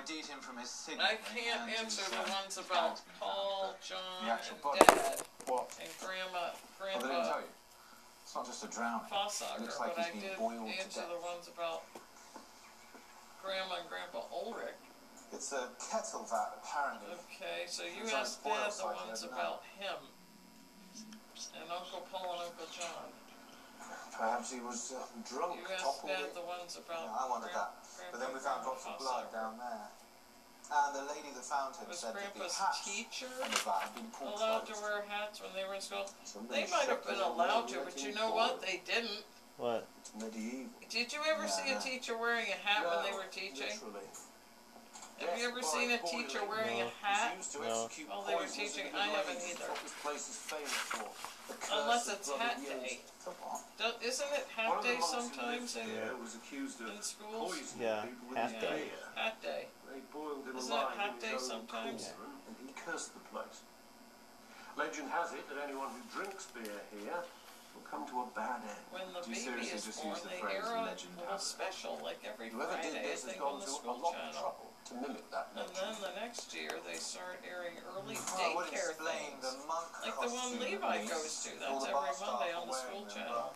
ID'd him from his signet I can't answer his, the ones about Paul. John, The actual and. Dad, What? and Grandma, Oh, they didn't Grandpa tell you? It's not just a drowning. Fossager, Looks like but I he's been did boiled to answer death. the ones about Grandma and Grandpa Ulrich. It's a kettle vat, apparently. Okay, so you asked Dad the ones about him. And Uncle Paul and Uncle John. Perhaps he was uh, drunk, You asked Dad the ones about Yeah, I wondered Gran- that. But Grandpa then we found of blood Fossager. down there. And the lady that found him Was said that the teacher the vat had allowed to wear hats when they were in school? Somebody They might have been allowed to, but you know him what? They didn't. What? It's medieval. Did you ever see a teacher wearing a hat when they were teaching? Literally. Have you ever seen a teacher wearing a hat? Used to No. execute While they were poisons teaching, in the I haven't either. What this place is famous for. The curse Unless it's bloody hat day. The what? Do- Isn't it One hat day sometimes lived in, here was accused of in schools? Yeah, people with hat day. beer. Hat day. They boiled him Isn't it alive hat in day sometimes? and he cursed the place. Legend has it that anyone who drinks beer here will come to a bad end. When the Do you baby seriously is just born, use the phrase air a legend little has it? special, like every Whoever did Friday, I this has think, gone on the to a school lot of trouble to mimic that And then the next year, they start airing early Oh, daycare explain things. The monk Like the one Levi goes to. That's every Monday on the school channel.